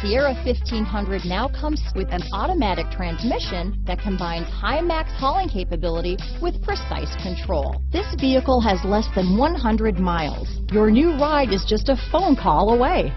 Sierra 1500 now comes with an automatic transmission that combines high max hauling capability with precise control. This vehicle has less than 100 miles. Your new ride is just a phone call away.